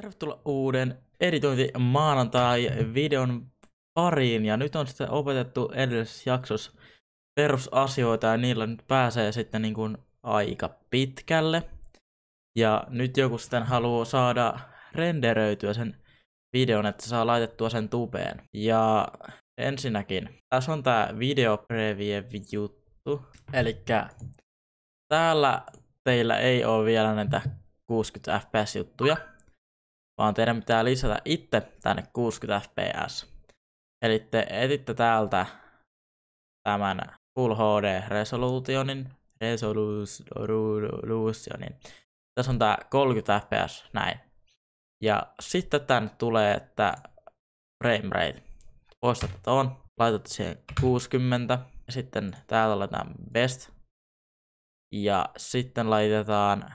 Tervetuloa uuden editointi maanantai videon pariin ja nyt on sitten opetettu edellisessä jaksossa perusasioita ja niillä nyt pääsee sitten niin kuin aika pitkälle. Ja nyt joku sitten haluaa saada renderöityä sen videon, että saa laitettua sen tubeen. Ja ensinnäkin, tässä on tää video preview juttu. Eli täällä teillä ei ole vielä näitä 60 fps juttuja, vaan teidän pitää lisätä itse tänne 60 fps. Eli te etitte täältä tämän Full HD Resolutionin, Resolutionin. Tässä on tää 30 fps, näin. Ja sitten tänne tulee, että frame rate. Poistat ton, laitat siihen 60, ja sitten täällä laitetaan best. Ja sitten laitetaan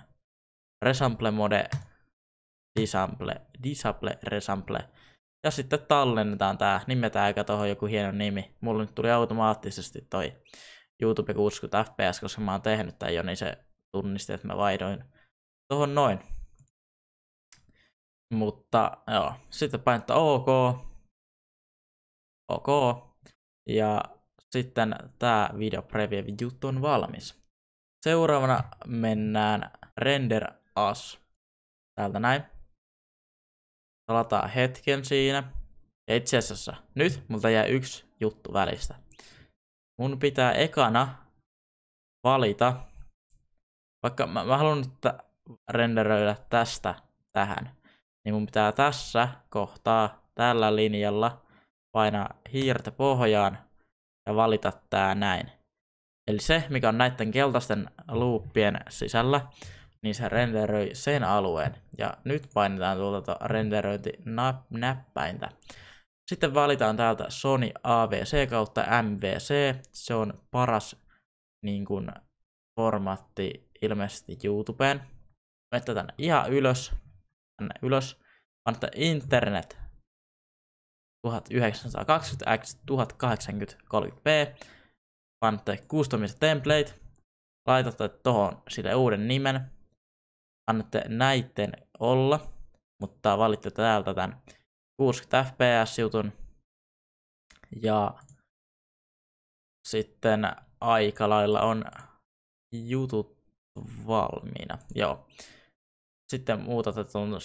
resample mode disample, disable, resample. Ja sitten tallennetaan tää, nimetään eikä tohon joku hieno nimi. Mulla nyt tuli automaattisesti toi YouTube 60 fps, koska mä oon tehnyt tän jo, niin se tunnisti, että mä vaihdoin tohon noin. Mutta joo, sitten painetta OK. OK. Ja sitten tää video preview juttu on valmis. Seuraavana mennään render as. Täältä näin palataan hetken siinä. Itse asiassa nyt multa jää yksi juttu välistä. Mun pitää ekana valita, vaikka mä, mä haluan nyt renderöidä tästä tähän, niin mun pitää tässä kohtaa tällä linjalla painaa hiirtä pohjaan ja valita tää näin. Eli se, mikä on näiden keltaisten loopien sisällä, niin se renderöi sen alueen. Ja nyt painetaan tuolta renderöinti-näppäintä. Sitten valitaan täältä Sony AVC kautta MVC. Se on paras niin kuin, formaatti ilmeisesti YouTubeen. Menette tänne ihan ylös. Tänne ylös. Panette internet 1920 x 1080 30p. Panette customize template. Laitatte tuohon sille uuden nimen annatte näitten olla, mutta valitte täältä tämän 60 fps jutun ja sitten aika lailla on jutut valmiina. Joo. Sitten muutatte tuon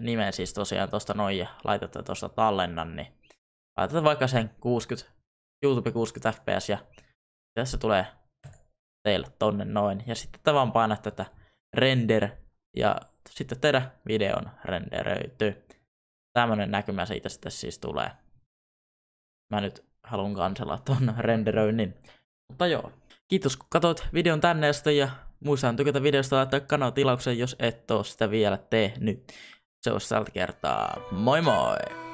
nimen siis tosiaan tosta noin ja laitatte tuosta tallennan, niin laitatte vaikka sen 60, YouTube 60 fps ja tässä tulee teille tonne noin. Ja sitten te vaan painatte tätä render ja sitten tehdä videon renderöity. Tämmönen näkymä siitä sitten siis tulee. Mä nyt haluan kansella ton renderöinnin. Mutta joo. Kiitos kun katsoit videon tänne ja muista tykätä videosta laittaa kanava tilauksen, jos et oo sitä vielä tehnyt. Se olisi tältä kertaa. Moi moi!